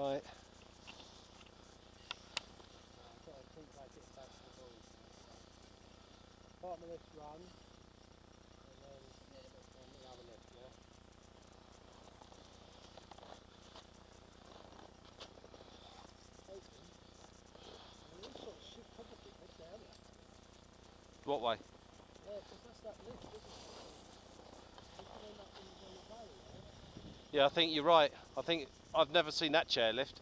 Right. Of run, and then the other lift, yeah. What way? Yeah? Yeah, I think you're right. I think I've never seen that chairlift.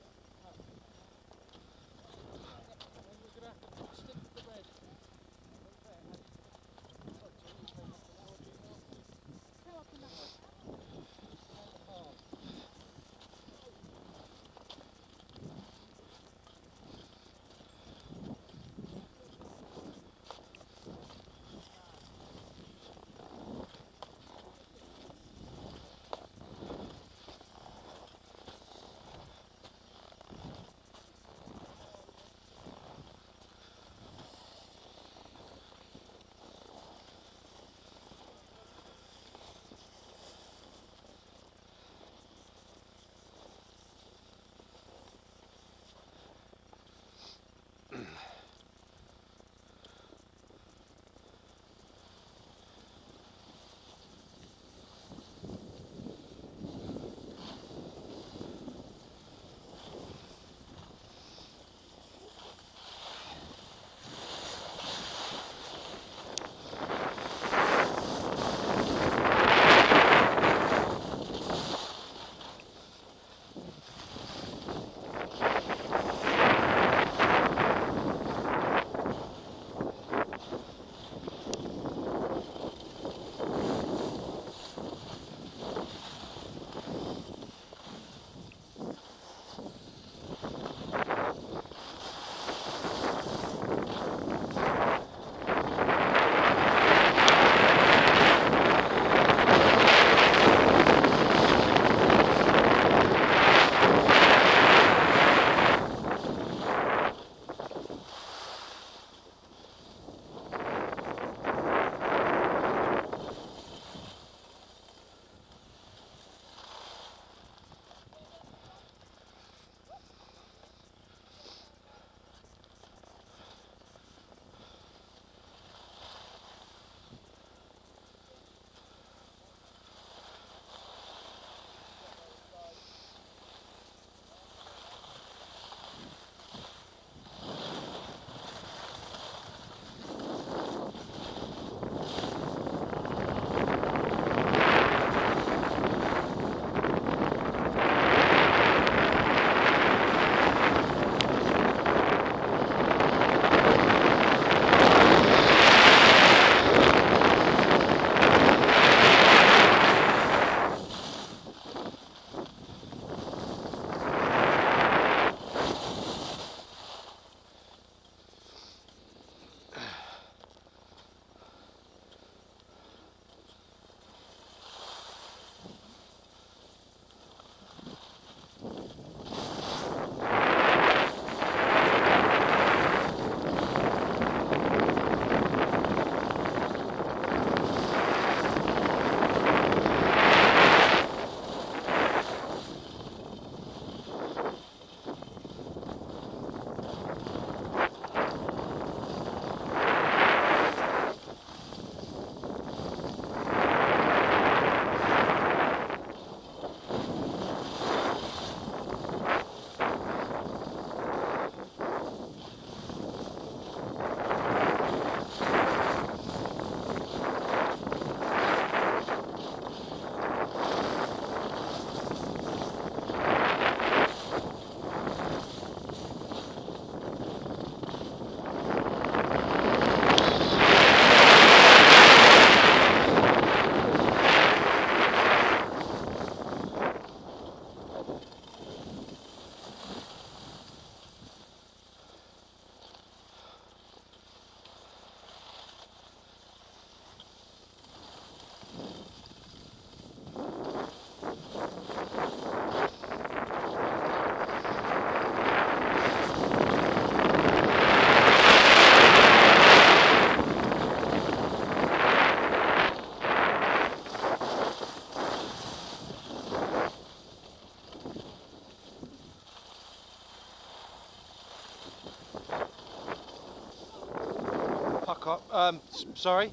Cop. Um, sorry.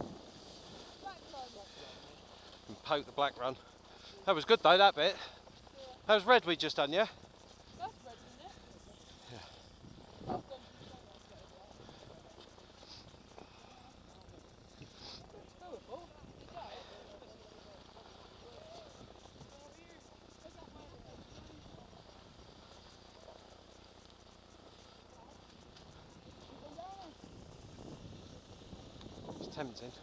Poke the black run. That was good though, that bit. That was red we just done, yeah? Hemd sind.